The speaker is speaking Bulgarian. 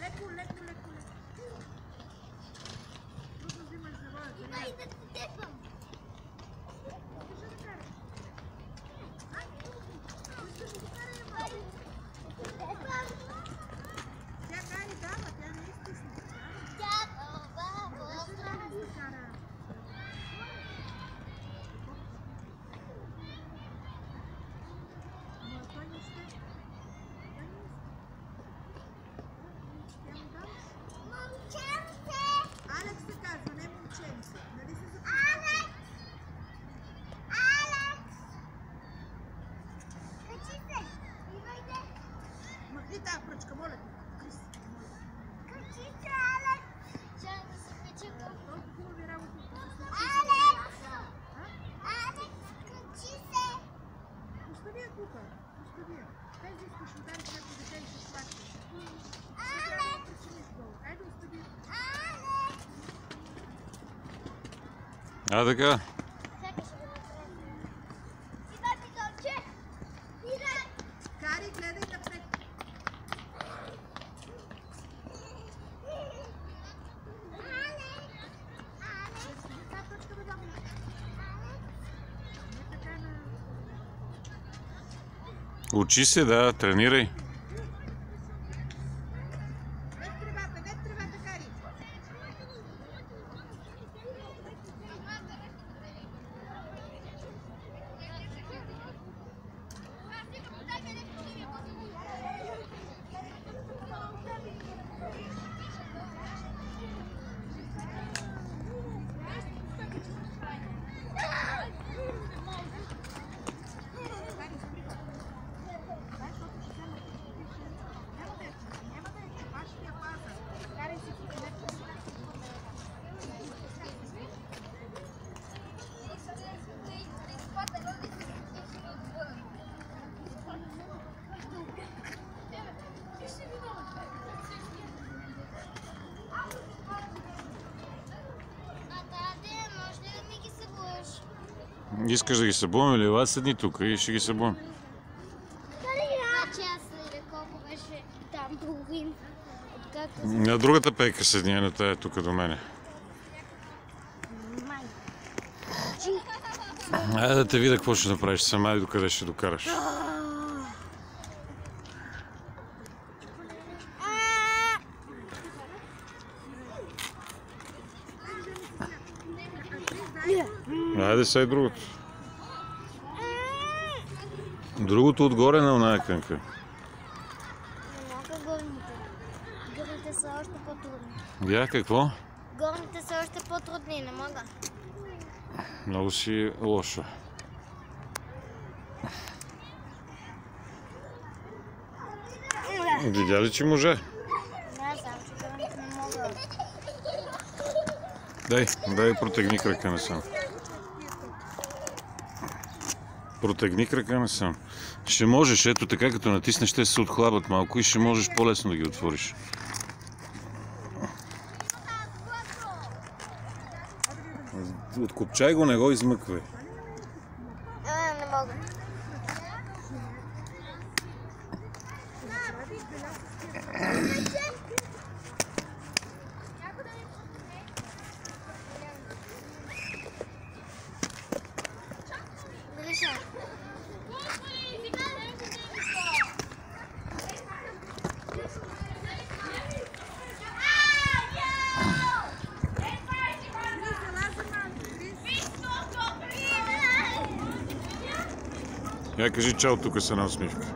Let's go, let's go. А така. Учи се, да, тренирай. Не тревата, не тревата, Кари. може ли да ми ги събудиш? Искаш да ги събуваме или ела седни тук и ще ги събувам. Аз следя колко беше там половин. Откакто На другата пейка седни, а на тая тук до мене. Айде да те видя какво ще направиш сама и докъде ще докараш. Айде сега и другото. Другото отгоре на оная кънка. Горните. Горните са още по-трудни. Я какво? Горните са още по-трудни, не мога. Много си лошо. Видя ли, че може? Не, само че горните не мога. Дай, дай протегни крака насам. Протегни крака насам. Ще можеш, ето така, като натиснеш, те се отхлабат малко и ще можеш по-лесно да ги отвориш. Откопчай го, не го измъквай. А, не мога. Гриша. Я кажи чао тук с една усмивка.